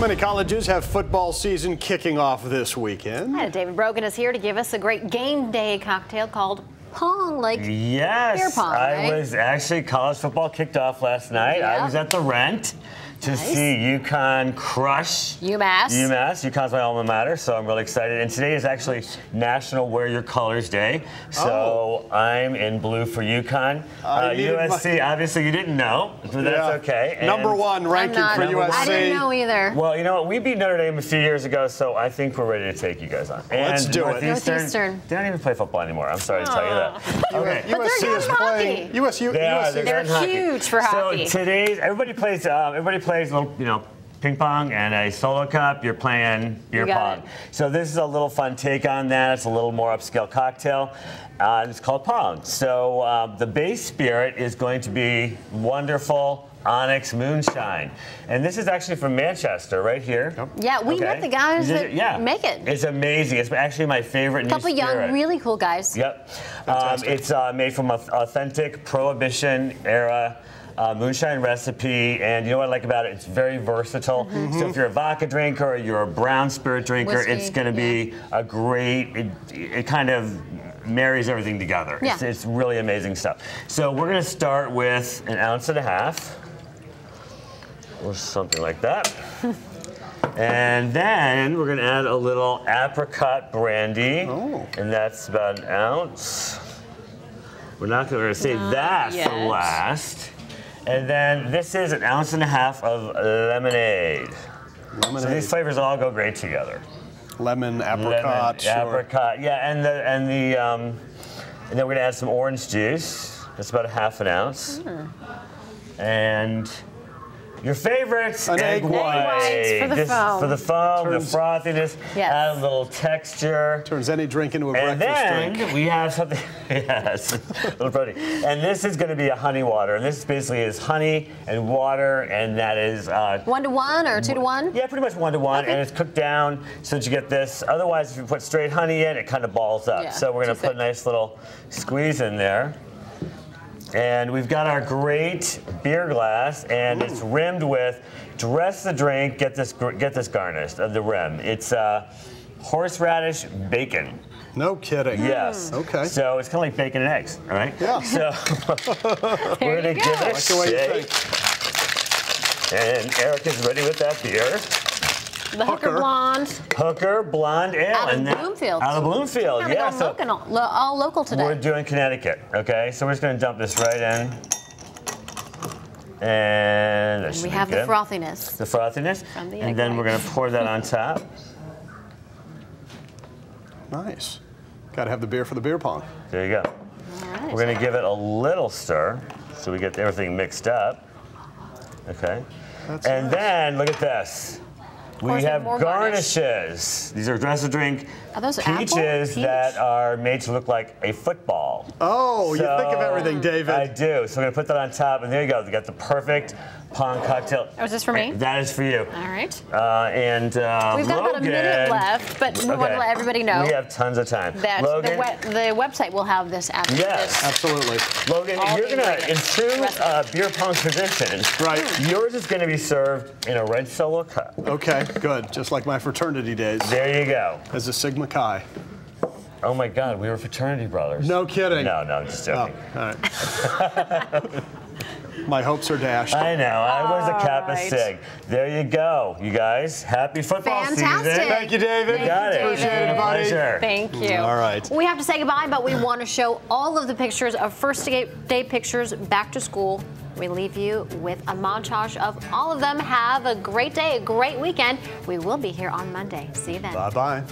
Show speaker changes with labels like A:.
A: Many colleges have football season kicking off this weekend.
B: And David Brogan is here to give us a great game day cocktail called Pong, like
C: Yes,
B: beer pong,
C: I
B: right?
C: was actually college football kicked off last night. I was at the Rent to
B: Nice.
C: see UConn crush
B: UMass.
C: UMass. UConn's my alma mater, so I'm really excited. And today is actually National Wear Your Colors Day, so I'm in blue for UConn.
A: Oh.
C: Uh,
A: needed my-
C: USC, obviously you didn't know, but that's
A: Yeah.
C: okay. And-
A: Number one ranking
B: not-
A: for
B: Number
A: USC.
B: I didn't know either.
C: Well, you know what? We beat Notre Dame a few years ago, so I think we're ready to take you guys on. And
A: Let's do it.
B: Northeastern.
C: They don't even play football anymore. I'm sorry to tell you that. Okay.
B: But they're
A: USC
B: good
A: is playing.
B: hockey.
A: USU,
C: They are.
A: USC
C: They're,
B: They're
C: good in hockey.
B: huge for hockey.
C: So today's everybody plays. Um, everybody plays a little, you know, ping pong and a solo cup. You're playing beer
B: You
C: pong.
B: it.
C: So this is a little fun take on that. It's a little more upscale cocktail. Uh, it's called pong. So um, the base spirit is going to be wonderful. Onyx Moonshine. And this is actually from Manchester, right here.
B: Yeah, we met the guys
C: Is
B: that
C: yeah.
B: make it.
C: It's amazing. It's actually my favorite
B: a
C: new
B: couple young,
C: spirit.
B: really cool guys.
C: Yep. Um, it's uh, made from an authentic Prohibition era. Uh, moonshine recipe, and you know what I like about it? It's very versatile.
B: Mm-hmm.
C: So if you're a vodka drinker or you're a brown spirit drinker,
B: Whiskey,
C: it's going to be a great. It, it kind of marries everything together. It's,
B: Yeah.
C: it's really amazing stuff. So we're going to start with an ounce and a half, or something like that. And then we're gonna add a little apricot brandy.
A: Oh.
C: And that's about an ounce. We're not gonna, we're gonna save that
B: yet.
C: for last. And then this is an ounce and a half of lemonade. So these flavors all go great together.
A: lemon,
C: Lemon,
A: apricot, sure.
C: apricot, yeah, and the and the um, and then we're gonna add some orange juice. That's about a half an ounce.
B: Hmm.
C: And your favorites,
A: An egg white.
B: whites for the
C: Just
B: foam.
C: For the foam,
A: Turns-
C: the frothiness,
B: Yes.
C: add a little texture.
A: Turns any drink into a
C: And
A: breakfast
C: then
A: drink.
C: we have something, yes, a little protein. And this is going to be a honey water. And this basically is honey and water, and that is uh,
B: One to one or two to one?
C: yeah, pretty much one to one,
B: Okay.
C: and it's cooked down so that you get this. Otherwise, if you put straight honey in, it kind of balls up.
B: Yeah,
C: so we're gonna put
B: thick.
C: a nice little squeeze in there. And we've got our great beer glass, and it's rimmed with. Dress the drink. Get this. Get this garnished. of the rim. It's uh, horseradish bacon.
A: No kidding.
C: Yes.
A: Okay.
C: So it's kind of like bacon and eggs, all right?
A: Yeah.
C: So we're gonna
B: you
C: give it a
A: Like the
C: shake. And Eric is ready with that beer.
B: The Hooker
A: Hooker.
B: Blonde.
C: Hooker Blonde Ale.
B: Out of
C: and that-
B: Bloomfield.
C: Out of Bloomfield, yeah.
B: going
C: So
B: local, lo- all local today.
C: we're doing Connecticut, okay? So we're just gonna dump this right in. And that should
B: we
C: be
B: have the frothiness.
C: The frothiness.
B: From the
C: and
B: egg
C: then we're gonna pour that on top.
A: Nice. Got to have the beer for the beer pong.
C: There you go.
B: All right.
C: We're gonna give it a little stir so we get everything mixed up. Okay.
A: That's
C: and
A: nice.
C: then look at this. We
B: course, we have
C: have
B: more garnish.
C: garnishes. These are dress to drink
B: Are those
C: peaches
B: Peach?
C: that are made to look like a football.
A: Oh, you think of everything, David.
C: I do. So I'm gonna put that on top, and there you go. You got the perfect pong cocktail.
B: Oh, is this for me?
C: That is for you.
B: All right.
C: Uh, and uh,
B: We've got about a minute left, but we want to let everybody know
C: We have tons of time.
B: that the, we- the website will have this after
C: Yes.
B: this.
A: Absolutely.
C: Logan,
B: all
C: you're gonna, in true uh, beer pong tradition,
A: Right.
C: yours is gonna be served in a red solo cup.
A: Okay, good. Just like my fraternity days
C: There you go.
A: as a Sigma Chi.
C: Oh my God, we were fraternity brothers.
A: No kidding.
C: No, no, I'm just
A: Oh,
C: joking.
A: all right. my hopes are dashed.
C: I know. I was a Kappa
B: right.
C: Sig. There you go, you guys. Happy football
B: Fantastic.
C: season.
A: Thank you, David.
C: You got it.
B: Appreciate
C: It's been
B: it,
A: buddy.
C: pleasure.
B: Thank you.
A: All right.
B: We have to say goodbye, but we want to show all of the pictures of first day day pictures back to school. We leave you with a montage of all of them. Have a great day, a great weekend. We will be here on Monday. See you then.
A: Bye bye.